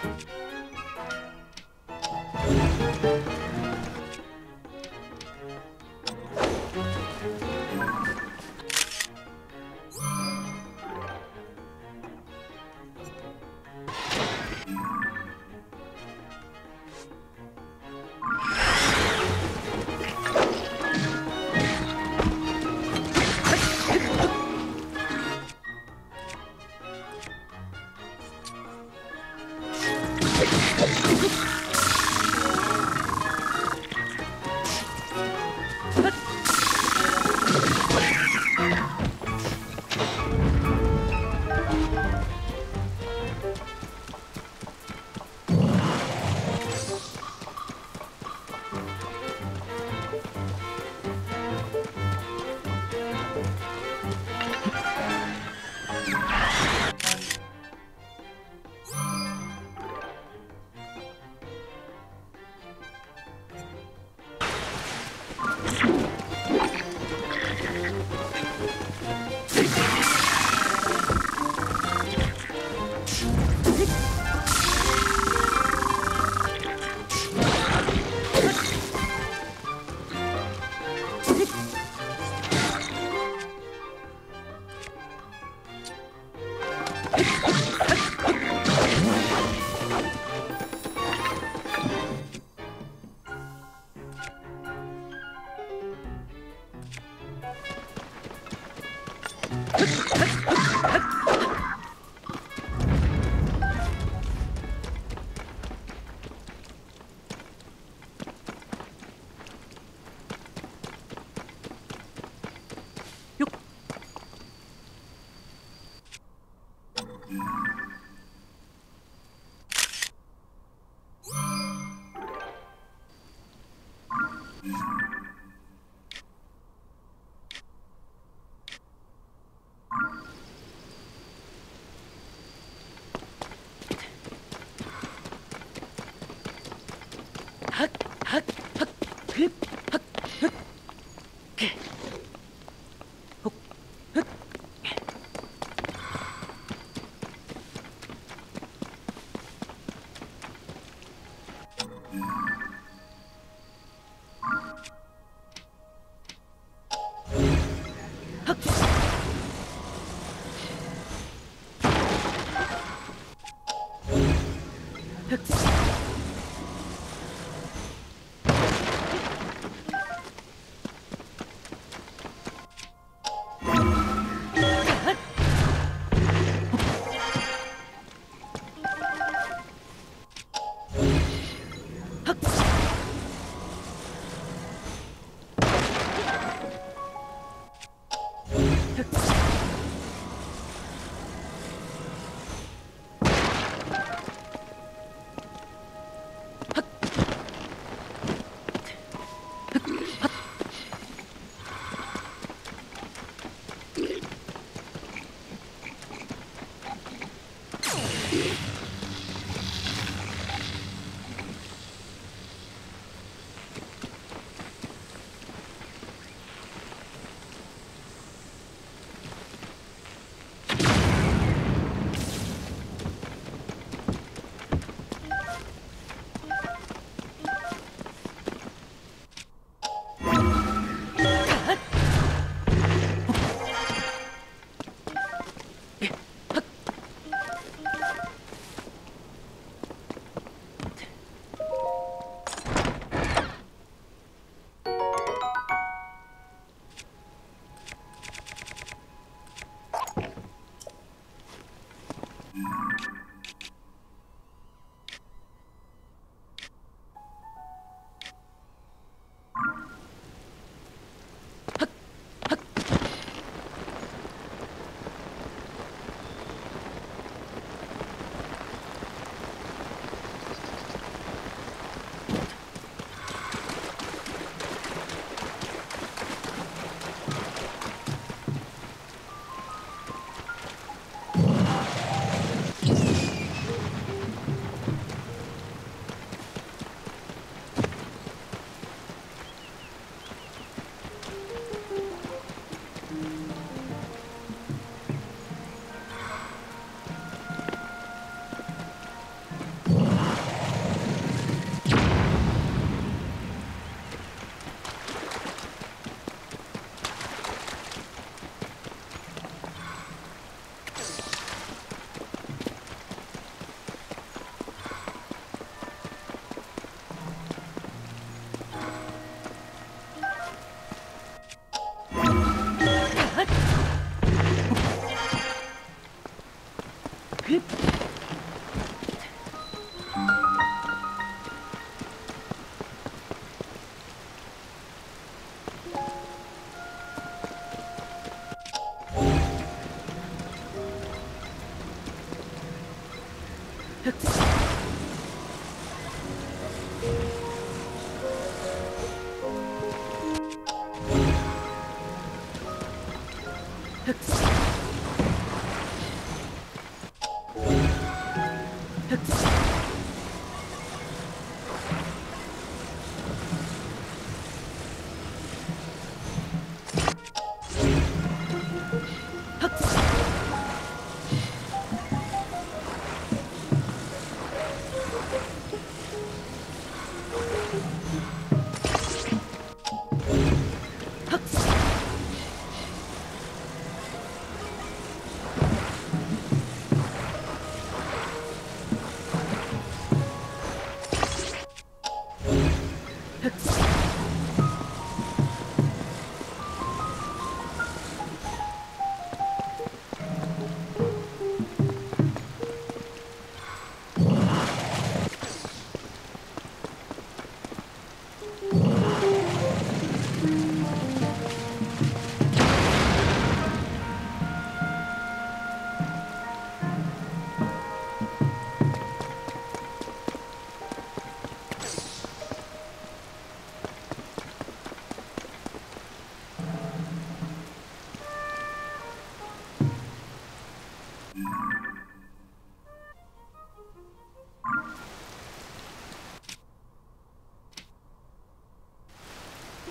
Thank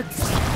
Let's go.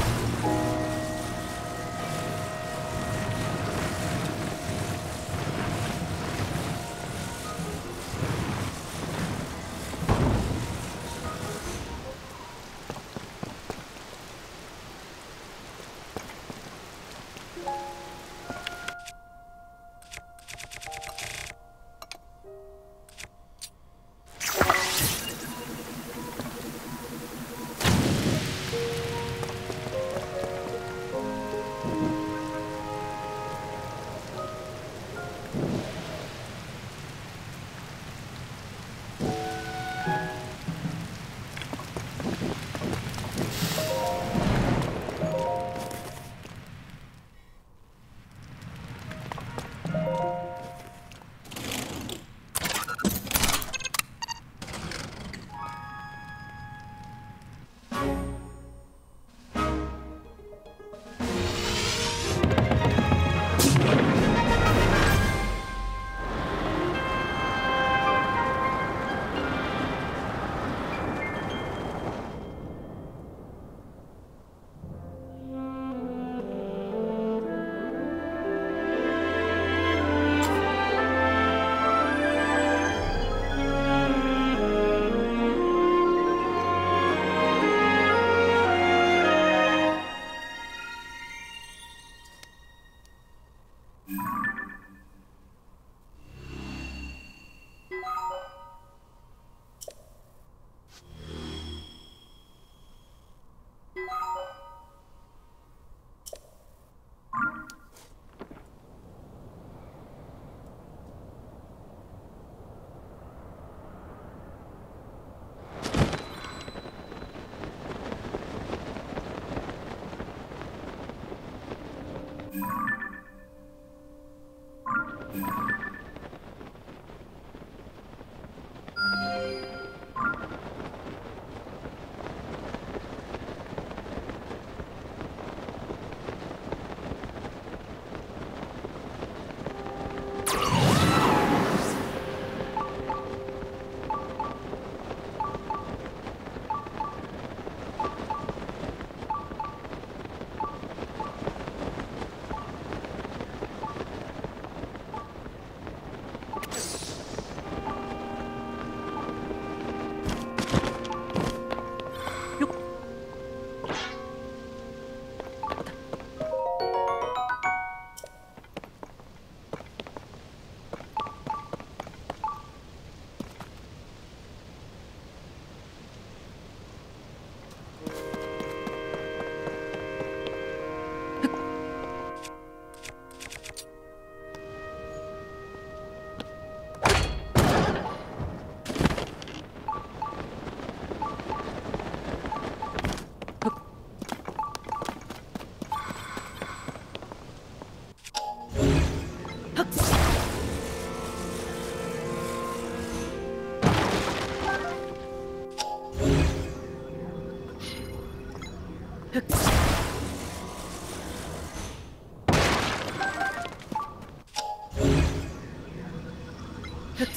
흑!